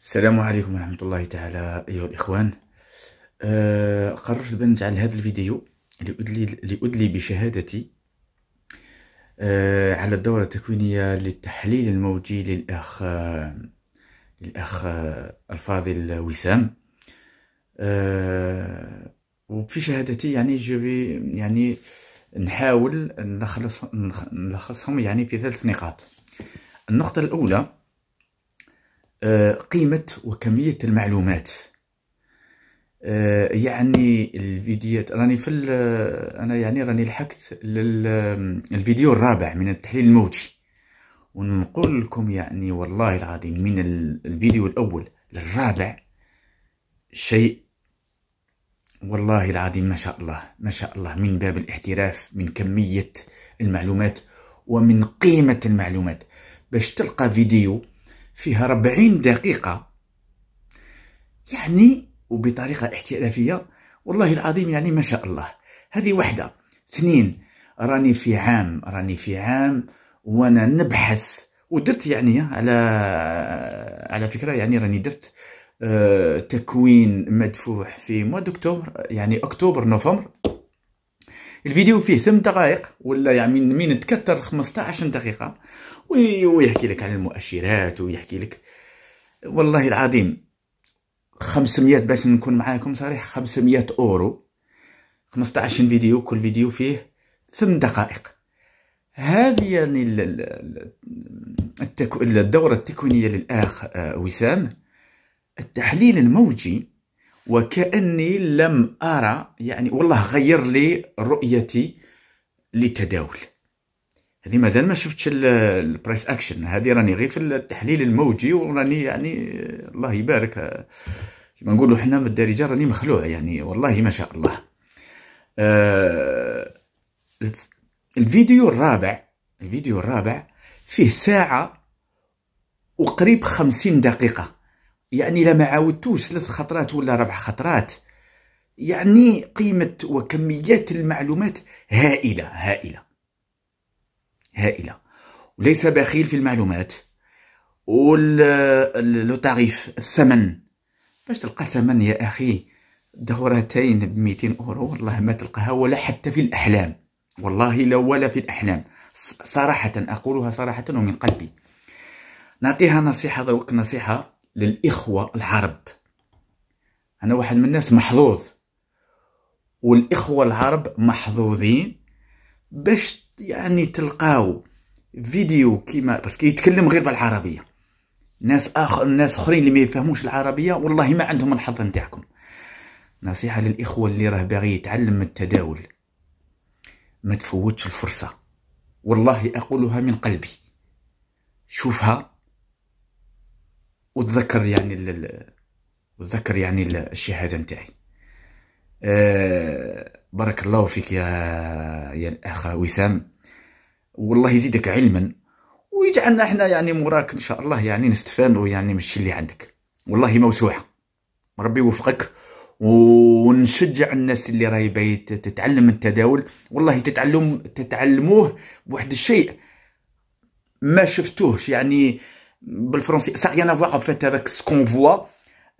السلام عليكم ورحمة الله تعالى أيها الإخوان. أه قررت بأن نجعل هذا الفيديو لأدلي, لأدلي بشهادتي أه على الدورة التكوينية للتحليل الموجي للأخ للأخ الفاضل وسام. أه وفي شهادتي يعني جبي يعني نحاول نلخص نلخصهم يعني في ثلاث نقاط. النقطة الأولى قيمة وكمية المعلومات. آه، يعني الفيديوهات راني في أنا يعني راني لحقت للفيديو الرابع من التحليل الموجي. ونقول لكم يعني والله العظيم من الفيديو الأول للرابع شيء والله العظيم ما شاء الله ما شاء الله من باب الاحتراف من كمية المعلومات ومن قيمة المعلومات. باش تلقى فيديو فيها 40 دقيقة. يعني وبطريقة احترافية والله العظيم يعني ما شاء الله. هذه واحدة اثنين راني في عام راني في عام وأنا نبحث. ودرت يعني على على فكرة يعني راني درت آه، تكوين مدفوع في مو اكتوبر يعني أكتوبر نوفمبر. الفيديو فيه ثم دقائق ولا يعني من تكثر 15 دقيقة. ويحكي لك عن المؤشرات ويحكي لك. والله العظيم 500 باش نكون معاكم صريح 500 أورو. 15 فيديو كل فيديو فيه ثم دقائق. هذه يعني الدورة التكوينية للأخ آه، وسام. التحليل الموجي وكأني لم أرى يعني والله غير لي رؤيتي للتداول. هذه مازال ما شفتش ال price action هذه راني غير في التحليل الموجي وراني يعني الله يبارك. كما نقولوا حنا من الدارجة راني مخلوع يعني والله ما شاء الله. آه الفيديو الرابع الفيديو الرابع فيه ساعة وقريب خمسين دقيقة. يعني لما عاودتوش ثلاث خطرات ولا ربع خطرات يعني قيمة وكميات المعلومات هائلة هائلة. هائلة. وليس بخيل في المعلومات. ولو تعريف الثمن. باش تلقى ثمن يا أخي؟ دورتين ب 200 أورو. والله ما تلقاها ولا حتى في الأحلام. والله لا ولا في الأحلام. صراحة أقولها صراحة ومن قلبي. نعطيها نصيحة دروك نصيحة للإخوة العرب. أنا واحد من الناس محظوظ. والإخوة العرب محظوظين باش يعني تلقاو فيديو كيما باسكو يتكلم غير بالعربية. ناس آخر ناس أخرين اللي ما يفهموش العربية والله ما عندهم الحظ نتاعكم. نصيحة للإخوة اللي راه باغي يتعلم التداول. ما تفوتش الفرصة. والله أقولها من قلبي. شوفها وتذكر يعني. وتذكر يعني الشهادة نتاعي. أه بارك الله فيك يا يا الأخ وسام. والله يزيدك علما ويجعلنا إحنا يعني موراك إن شاء الله يعني نستفادوا يعني من الشيء اللي عندك. والله موسوعة. ربي يوفقك ونشجع الناس اللي راهي باغي تتعلم التداول. والله تتعلم تتعلموه بواحد الشيء ما شفتوهش. يعني بالفرنسي en fait avec ce qu'on voit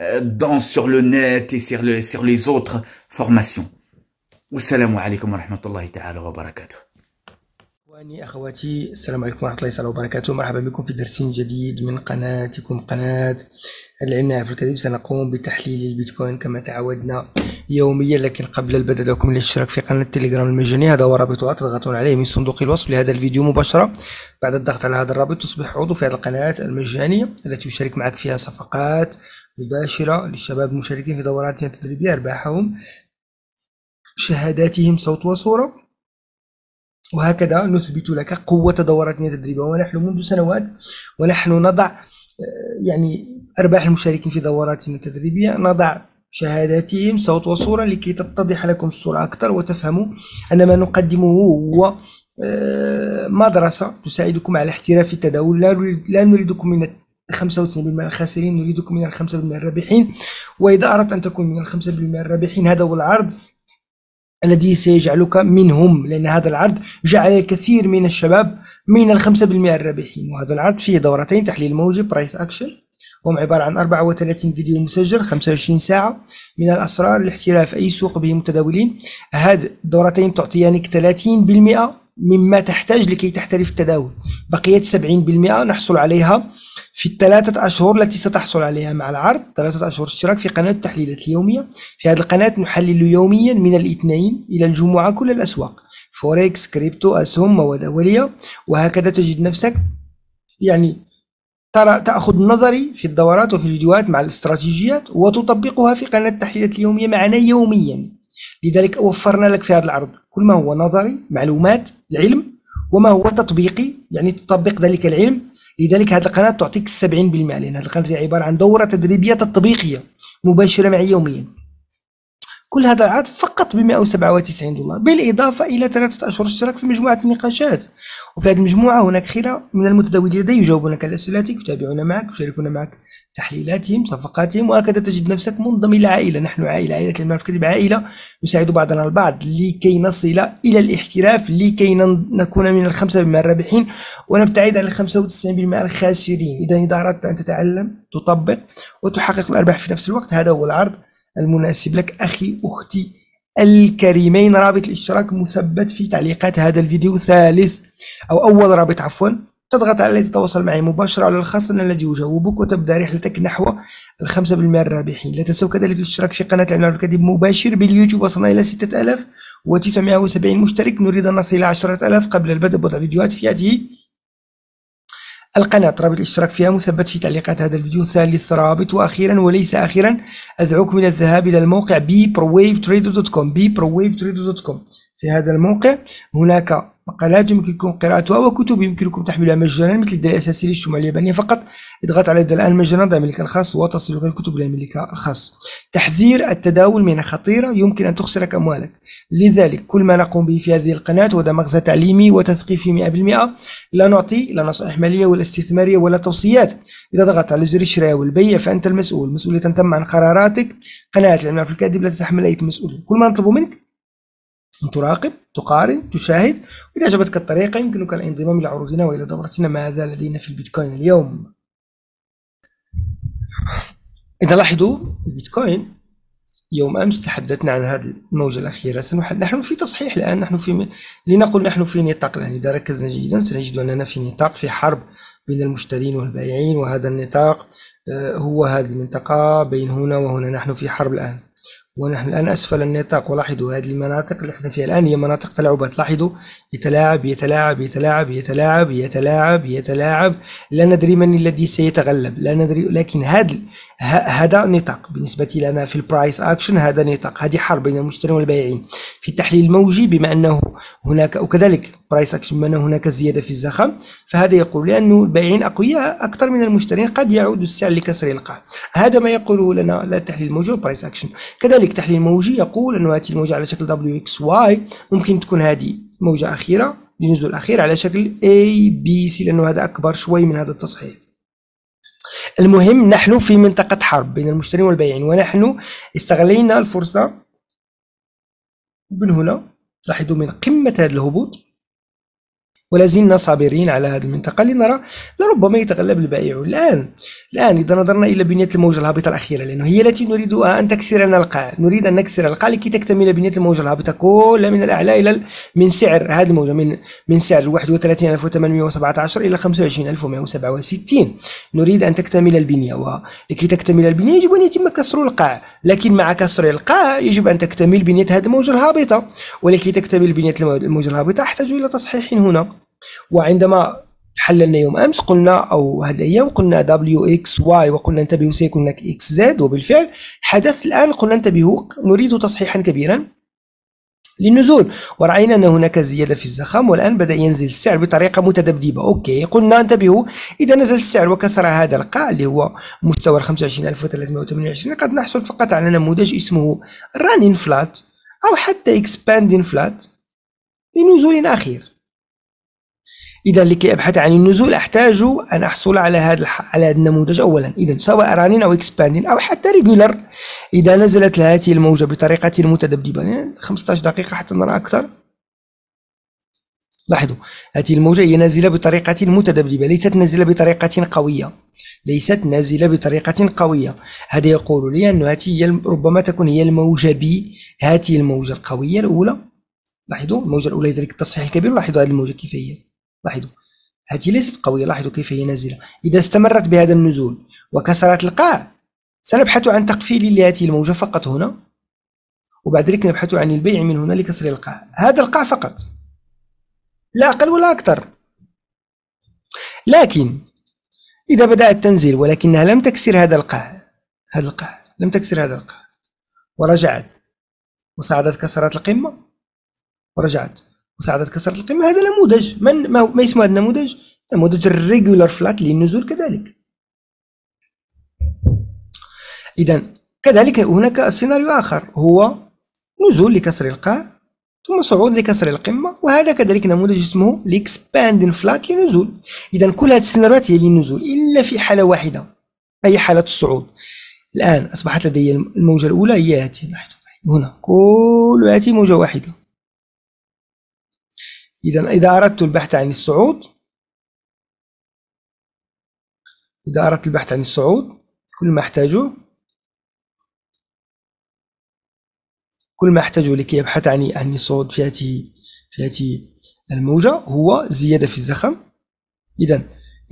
euh, dans sur le net et sur, le, والسلام عليكم ورحمة الله تعالى وبركاته. اخواني أخواتي السلام عليكم ورحمة الله تعالى وبركاته. مرحبا بكم في درس جديد من قناتكم قناة العلم يعرف الكذب. سنقوم بتحليل البيتكوين كما تعودنا يوميا لكن قبل البدء لكم الاشتراك في قناة التليجرام المجاني. هذا هو رابطها تضغطون عليه من صندوق الوصف لهذا الفيديو مباشرة. بعد الضغط على هذا الرابط تصبح عضو في هذه القناة المجانية التي يشارك معك فيها صفقات مباشرة للشباب المشاركين في دورات تدريبية أرباحهم. شهاداتهم صوت وصورة. وهكذا نثبت لك قوة دوراتنا التدريبية ونحن منذ سنوات ونحن نضع يعني أرباح المشاركين في دوراتنا التدريبية. نضع شهاداتهم صوت وصورة لكي تتضح لكم الصورة أكثر وتفهموا أن ما نقدمه هو آه، مدرسة تساعدكم على احتراف التداول. لا نريدكم من 95% من الخاسرين نريدكم من الخمسة بالمئة الرابحين. وإذا أردت أن تكون من الخمسة بالمئة الرابحين هذا هو العرض. الذي سيجعلك منهم لأن هذا العرض جعل الكثير من الشباب من الخمسة بالمئة الرابحين. وهذا العرض فيه دورتين تحليل موجب برايس أكشن وهم عبارة عن 34 فيديو مسجل 25 ساعة من الأسرار الاحتراف أي سوق به متداولين. هاد الدورتين تعطيانك 30% مما تحتاج لكي تحترف التداول. بقية 70% نحصل عليها في الثلاثة أشهر التي ستحصل عليها مع العرض. ثلاثة أشهر اشتراك في قناة التحليلات اليومية. في هذه القناة نحلل يوميا من الاثنين إلى الجمعة كل الأسواق. forex crypto أسهم مواد أولية. وهكذا تجد نفسك. يعني ترى تأخذ نظري في الدورات وفي الفيديوهات مع الاستراتيجيات وتطبقها في قناة التحليلات اليومية معنا يوميا. لذلك وفرنا لك في هذا العرض كل ما هو نظري معلومات العلم وما هو تطبيقي. يعني تطبق ذلك العلم لذلك هذه القناة تعطيك السبعين بالمئة لأن هذه القناة عبارة عن دورة تدريبية تطبيقية مباشرة معي يوميا. كل هذا العرض فقط ب 197 دولار. بالإضافة إلى ثلاثة أشهر اشتراك في مجموعة النقاشات. وفي هذه المجموعة هناك خيرة من المتداولين لدي يجاوبونك على أسئلتك يتابعون معك يشاركون معك تحليلاتهم صفقاتهم وهكذا تجد نفسك منضم إلى عائلة. نحن عائلة عائلة الكذب عائلة. نساعد بعضنا البعض لكي نصل إلى الاحتراف لكي نكون من الخمسة بالمئة الرابحين ونبتعد عن الخمسة وتسعين بالمئة الخاسرين. إذا إذا أردت أن تتعلم تطبق وتحقق الأرباح في نفس الوقت هذا هو العرض. المناسب لك أخي أختي الكريمين رابط الاشتراك مثبت في تعليقات هذا الفيديو ثالث أو أول رابط عفوا. تضغط على تتواصل معي مباشرة على الخاص الذي يجاوبك وتبدأ رحلتك نحو الخمسة بالمئة الرابحين. لا تنسوا كذلك الاشتراك في قناة العمل الكذب مباشر باليوتيوب وصلنا إلى ستة ألاف وتسعمائة وسبعين مشترك. نريد أن نصل إلى عشرة ألاف قبل البدء بوضع فيديوهات في هذه القناة رابط الاشتراك فيها مثبت في تعليقات هذا الفيديو. ثالث رابط. وأخيرا وليس آخرا أدعوكم إلى الذهاب إلى الموقع bprowavetrader.com bprowavetrader.com في هذا الموقع هناك مقالات يمكنكم قراءتها وكتب يمكنكم تحميلها مجانا مثل الدليل الأساسي للشمال اليابانية. فقط اضغط على الآن مجانا ضع الخاص وتصلك الكتب إلى ملك الخاص. تحذير التداول من خطيرة يمكن أن تخسرك أموالك لذلك كل ما نقوم به في هذه القناة هو مغزى تعليمي وتثقيفي 100% لا نعطي لا نصائح مالية ولا استثمارية ولا توصيات. إذا ضغطت على زر الشراء والبيع فأنت المسؤول. مسؤولية تم عن قراراتك. قناة العلم في الكاتب لا تتحمل أي مسؤولية. كل ما نطلب منك أن تراقب تقارن تشاهد. وإذا عجبتك الطريقة يمكنك الانضمام إلى عروضنا وإلى دورتنا. ماذا لدينا في البيتكوين اليوم؟ إذا لاحظوا البيتكوين يوم أمس تحدثنا عن هذه الموجة الأخيرة. سنحل نحن في تصحيح الآن. نحن في لنقل نحن في نطاق. الآن إذا ركزنا جيدا سنجد أننا في نطاق في حرب بين المشترين والبائعين. وهذا النطاق آه، هو هذه المنطقة بين هنا وهنا. نحن في حرب الآن. ونحن الآن أسفل النطاق ولاحظوا هذه المناطق اللي إحنا فيها الآن هي مناطق تلاعبات. لاحظوا يتلاعب يتلاعب يتلاعب يتلاعب يتلاعب يتلاعب. لا ندري من الذي سيتغلب لا ندري لكن هذا هذا نطاق. بالنسبة لنا في البرايس أكشن هذا نطاق. هذه حرب بين المشترين والبائعين. في التحليل الموجي بما أنه هناك وكذلك price action بما أنه هناك زيادة في الزخم فهذا يقول لأنه البائعين أقوياء أكثر من المشترين قد يعود السعر لكسر القاع هذا ما يقوله لنا التحليل الموجي وال price action كذلك تحليل موجي يقول أنه هذه الموجة على شكل WXY ممكن تكون هذه موجة أخيرة لنزول أخير على شكل A B C لأنه هذا أكبر شوي من هذا التصحيح. المهم نحن في منطقة حرب بين المشترين والبائعين ونحن استغلينا الفرصة من هنا لاحظوا من قمة هذا الهبوط. ولا زلنا صابرين على هذه المنطقة لنرى لربما يتغلب البائع. الآن الآن إذا نظرنا إلى بنية الموجة الهابطة الأخيرة لأنه هي التي نريدها أن تكسرنا القاع نريد أن نكسر القاع لكي تكتمل بنية الموجة الهابطة كلها من الأعلى إلى من سعر هذه الموجة من من سعر 31817 إلى 25167 نريد أن تكتمل البنية ولكي تكتمل البنية يجب أن يتم كسر القاع. لكن مع كسر القاع يجب أن تكتمل بنية هذه الموجة الهابطة. ولكي تكتمل بنية الموجة الهابطة أحتاج إلى تصحيح هنا. وعندما حللنا يوم أمس قلنا أو هذه الأيام قلنا W X Y وقلنا انتبهوا سيكون هناك X Z وبالفعل حدث الآن قلنا انتبهوا نريد تصحيحا كبيرا. للنزول. ورأينا أن هناك زيادة في الزخم والآن بدأ ينزل السعر بطريقة متذبذبة. okay قلنا انتبهوا إذا نزل السعر وكسر هذا القاع اللي هو مستوى 25328 قد نحصل فقط على نموذج اسمه running flat أو حتى expanding flat لنزول أخير اذا لكي أبحث عن النزول أحتاج أن أحصل على هذا على هذا النموذج اولا. اذا سواء running أو expanding أو حتى regular إذا نزلت هذه الموجة بطريقة متذبذبة يعني 15 دقيقة حتى نرى أكثر. لاحظوا هذه الموجة هي نازلة بطريقة متذبذبة ليست نازلة بطريقة قوية. ليست نازلة بطريقة قوية. هذا يقول لي أن هذه هي ربما تكون هي الموجة ب هذه الموجة القوية الأولى. لاحظوا الموجة الأولى ذلك التصحيح الكبير لاحظوا هذه الموجة كيف هي. لاحظوا. هذه ليست قوية لاحظوا كيف هي نازلة. إذا استمرت بهذا النزول وكسرت القاع سنبحث عن تقفيل لهذه الموجة فقط هنا وبعد ذلك نبحث عن البيع من هنا لكسر القاع. هذا القاع فقط. لا أقل ولا أكثر. لكن إذا بدأت تنزل ولكنها لم تكسر هذا القاع هذا القاع لم تكسر هذا القاع ورجعت. وصعدت كسرت القمة ورجعت. وصعدت كسرت القمة هذا نموذج. من ما اسمه هذا النموذج نموذج الريجولار فلات للنزول كذلك. إذا كذلك هناك سيناريو آخر. هو نزول لكسر القاع ثم صعود لكسر القمة. وهذا كذلك نموذج اسمه الاكسباندين فلات لنزول إذا كل هذه السيناريوهات هي للنزول إلا في حالة واحدة. أي حالة الصعود. الآن أصبحت لدي الموجة الأولى. هي هذه لاحظوا هنا. كل هذه موجة واحدة. إذا إذا أردت البحث عن الصعود إذا أردت البحث عن الصعود كل ما أحتاجه كل ما أحتاجه لكي يبحث عن عن الصعود في هذه في هذه الموجة هو زيادة في الزخم. إذا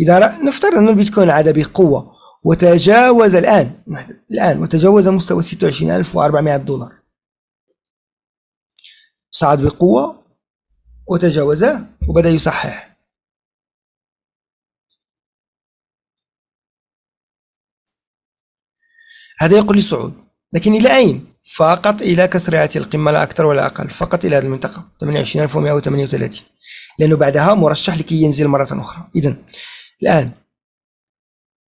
إذا نفترض أن البيتكوين عاد بقوة وتجاوز الآن الآن وتجاوز مستوى 26400 دولار. صعد بقوة وتجاوزه وبدأ يصحح. هذا يقول لي صعود لكن إلى أين؟ فقط إلى كسر هذه القمة لا أكثر ولا أقل فقط إلى هذه المنطقة 28138 لأنه بعدها مرشح لكي ينزل مرة أخرى. إذا الآن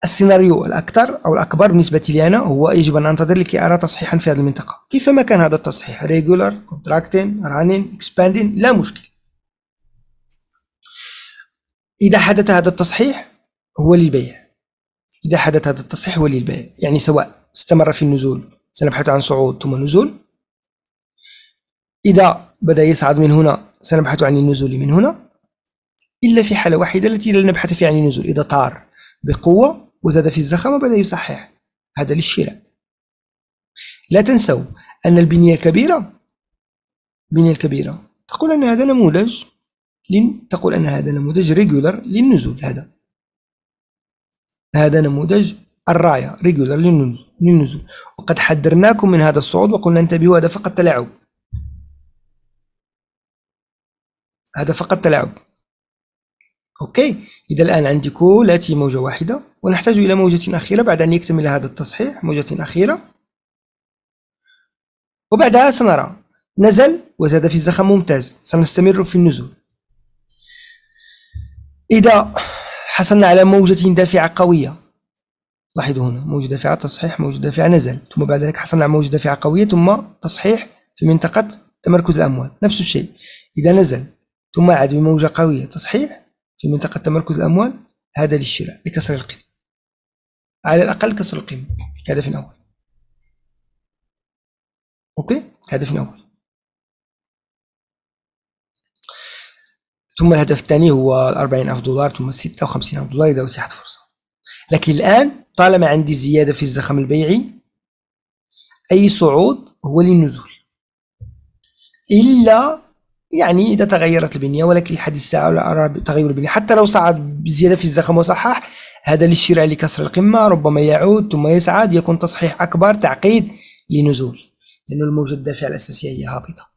السيناريو الأكثر أو الأكبر بالنسبة لي أنا هو يجب أن أنتظر لكي أرى تصحيحا في هذه المنطقة. كيفما كان هذا التصحيح؟ regular contracting running expanding لا مشكل إذا حدث هذا التصحيح هو للبيع. إذا حدث هذا التصحيح هو للبيع. يعني سواء استمر في النزول سنبحث عن صعود ثم نزول. إذا بدأ يصعد من هنا سنبحث عن النزول من هنا. إلا في حالة واحدة التي لا نبحث فيها عن النزول. إذا طار بقوة وزاد في الزخم وبدأ يصحح. هذا للشراء. لا تنسوا أن البنية الكبيرة البنية الكبيرة تقول أن هذا نموذج لن تقول أن هذا نموذج regular للنزول هذا. هذا نموذج الراية regular للنزول. وقد حذرناكم من هذا الصعود وقلنا انتبهوا هذا فقط تلاعب. هذا فقط تلاعب. okay؟ إذا الآن عندي هذه موجة واحدة ونحتاج إلى موجة أخيرة بعد أن يكتمل هذا التصحيح موجة أخيرة. وبعدها سنرى. نزل وزاد في الزخم ممتاز. سنستمر في النزول. إذا حصلنا على موجة دافعة قوية. لاحظوا هنا موجة دافعة تصحيح موجة دافعة نزل ثم بعد ذلك حصلنا على موجة دافعة قوية ثم تصحيح في منطقة تمركز الأموال. نفس الشيء إذا نزل ثم عاد بموجة قوية تصحيح في منطقة تمركز الأموال هذا للشراء لكسر القيمة على الأقل كسر القيمة كهدف أول. أوكي؟ هدف أول. ثم الهدف الثاني هو 40 ألف دولار ثم 56 ألف دولار إذا أتيحت فرصة. لكن الآن طالما عندي زيادة في الزخم البيعي أي صعود هو للنزول. إلا يعني إذا تغيرت البنية ولكن لحد الساعة لا أرى تغير البنية. حتى لو صعد بزيادة في الزخم وصحح هذا للشراء لكسر القمة ربما يعود ثم يصعد يكون تصحيح أكبر تعقيد لنزول لأن الموجة الدافعة الأساسية هي هابطة.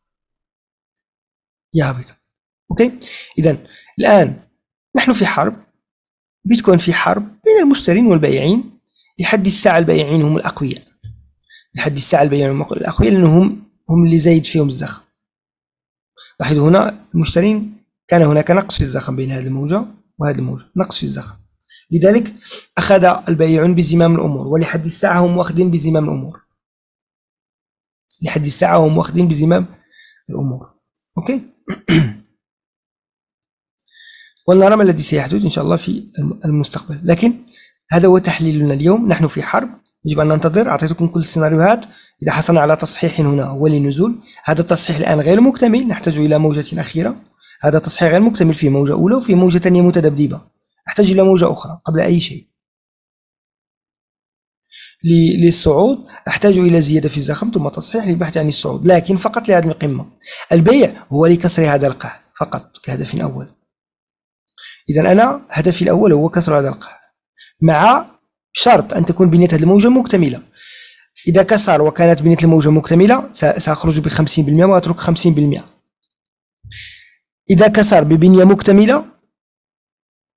هي هابطة. أوكي؟ اذا الآن نحن في حرب بيتكوين في حرب بين المشترين والبائعين لحد الساعة البائعين هم الأقوياء. لحد الساعة البائعين هم الأقوياء لانهم هم اللي زايد فيهم الزخم. لاحظوا هنا المشترين كان هناك نقص في الزخم بين هذه الموجة وهذه الموجة نقص في الزخم. لذلك أخذ البائعون بزمام الأمور ولحد الساعة هم واخدين بزمام الأمور. لحد الساعة هم واخدين بزمام الأمور. أوكي؟ ولنرى ما الذي سيحدث إن شاء الله في المستقبل. لكن هذا هو تحليلنا اليوم. نحن في حرب. يجب أن ننتظر. أعطيتكم كل السيناريوهات. إذا حصلنا على تصحيح هنا هو للنزول هذا التصحيح الآن غير مكتمل. نحتاج إلى موجة أخيرة. هذا تصحيح غير مكتمل في موجة أولى وفي موجة ثانية متذبذبة نحتاج إلى موجة أخرى قبل أي شيء. للصعود. أحتاج إلى زيادة في الزخم ثم تصحيح للبحث عن الصعود. لكن فقط لهذه القمة. البيع هو لكسر هذا القاع فقط كهدف أول. إذا أنا هدفي الأول هو كسر هذا القاع مع شرط أن تكون بنية هذه الموجة مكتملة. إذا كسر وكانت بنية الموجة مكتملة سأخرج ب 50% وأترك 50% إذا كسر ببنية مكتملة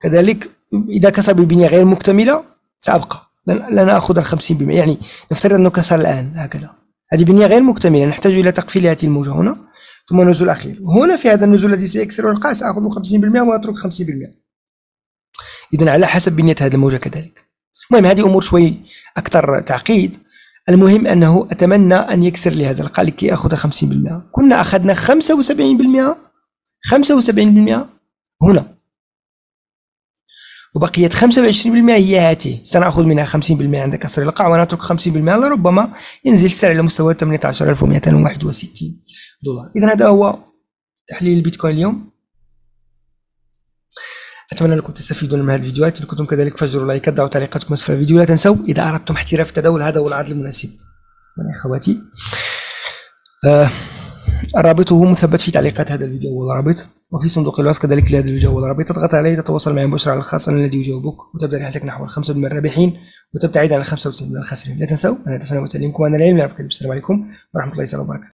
كذلك إذا كسر ببنية غير مكتملة سأبقى. لن آخذ ال 50% يعني نفترض أنه كسر الآن هكذا. هذه بنية غير مكتملة نحتاج إلى تقفيل هذه الموجة هنا ثم نزول أخير. هنا في هذا النزول الذي سيكسر القاع سأخذ 50% وأترك 50% إذا على حسب بنية هذه الموجة كذلك. المهم هذه أمور شوي أكثر تعقيد. المهم أنه أتمنى أن يكسر لي هذا القاع لكي أخذ 50% كنا أخذنا 75% 75% هنا. وبقيت 25% هي هاته سنأخذ منها 50% عند كسر القاع ونترك 50% لربما ينزل السعر إلى مستوى 18261 دولار. إذا هذا هو تحليل البيتكوين اليوم. أتمنى أنكم تستفيدون من هذه الفيديوهات إن كنتم كذلك فجروا لايكات دعوا تعليقاتكم أسفل الفيديو. لا تنسوا إذا أردتم احتراف التداول هذا هو العرض المناسب. من أخواتي آه الرابط هو مثبت في تعليقات هذا الفيديو والرابط وفي صندوق الوصف كذلك لهذا الفيديو والرابط تضغط عليه تتواصل معي مباشرة على الخاص أنا الذي يجاوبك. وتبدأ رحلتك نحو الخمسة من الرابحين وتبتعد عن الخمسة من الخاسرين. لا تنسوا أنا دفن وتعليمكم أنا العلم السلام عليكم ورحمة الله تعالى وبركاته.